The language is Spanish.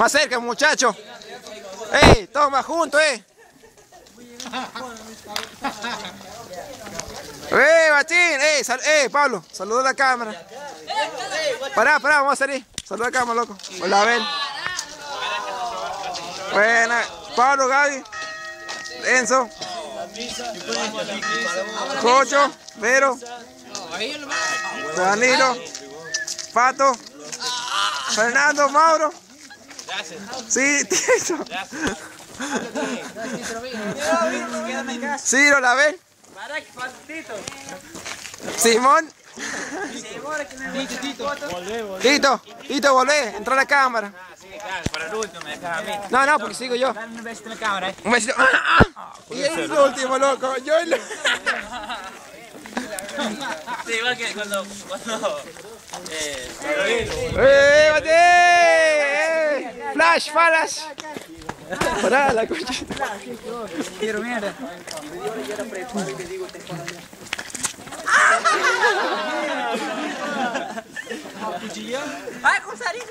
Más cerca, muchacho. ¡Ey! Toma juntos, eh. ¡Eh, Bachín! ¡Eh, eh Pablo! Saluda a la cámara. Pará, pará, vamos a salir. Saluda a la cámara, loco. Hola, Abel. Buena. Pablo, Gaby. Enzo. Cocho. Vero. Danilo. Pato. Fernando, Mauro. Sí, Tito. Ciro, la ve. Simón. Tito, Tito, volvé, entró la cámara. Para el último, me dejas a mí. No, no, porque sigo yo. Dame un besito en la cámara, eh. Un besito. ¡Ah, ah! Y el último, loco. Yo el... Sí, igual que cuando. cuando eh, ¡Eh, las falas para la cuchita. Quiero mierda. Yo era preparo digo, te para allá. Ah, ¿Cuchilla? ¡Ay, ah, con!